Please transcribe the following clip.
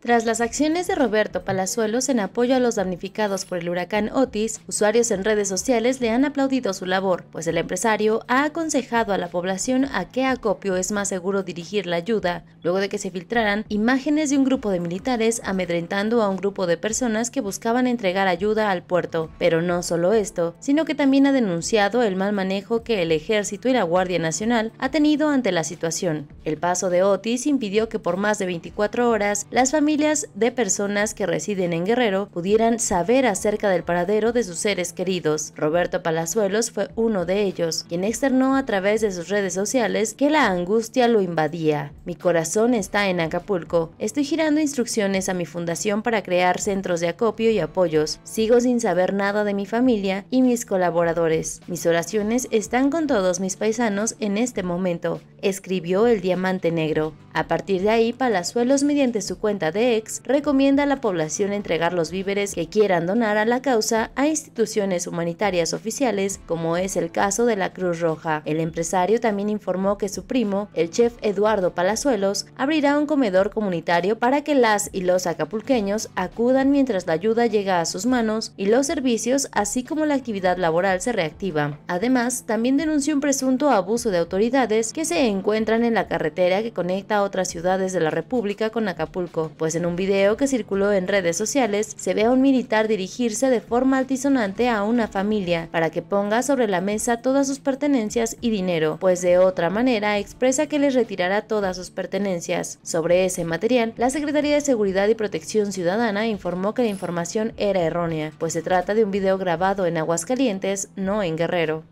Tras las acciones de Roberto Palazuelos en apoyo a los damnificados por el huracán Otis, usuarios en redes sociales le han aplaudido su labor, pues el empresario ha aconsejado a la población a qué acopio es más seguro dirigir la ayuda, luego de que se filtraran imágenes de un grupo de militares amedrentando a un grupo de personas que buscaban entregar ayuda al puerto. Pero no solo esto, sino que también ha denunciado el mal manejo que el ejército y la Guardia Nacional ha tenido ante la situación. El paso de Otis impidió que por más de 24 horas las familias de personas que residen en Guerrero pudieran saber acerca del paradero de sus seres queridos. Roberto Palazuelos fue uno de ellos, quien externó a través de sus redes sociales que la angustia lo invadía. Mi corazón está en Acapulco. Estoy girando instrucciones a mi fundación para crear centros de acopio y apoyos. Sigo sin saber nada de mi familia y mis colaboradores. Mis oraciones están con todos mis paisanos en este momento, escribió el Diamante Negro. A partir de ahí, Palazuelos, mediante su cuenta de ex recomienda a la población entregar los víveres que quieran donar a la causa a instituciones humanitarias oficiales, como es el caso de la Cruz Roja. El empresario también informó que su primo, el chef Eduardo Palazuelos, abrirá un comedor comunitario para que las y los acapulqueños acudan mientras la ayuda llega a sus manos y los servicios, así como la actividad laboral se reactiva. Además, también denunció un presunto abuso de autoridades que se encuentran en la carretera que conecta a otras ciudades de la República con Acapulco, pues en un video que circuló en redes sociales se ve a un militar dirigirse de forma altisonante a una familia para que ponga sobre la mesa todas sus pertenencias y dinero, pues de otra manera expresa que les retirará todas sus pertenencias. Sobre ese material, la Secretaría de Seguridad y Protección Ciudadana informó que la información era errónea, pues se trata de un video grabado en Aguascalientes, no en Guerrero.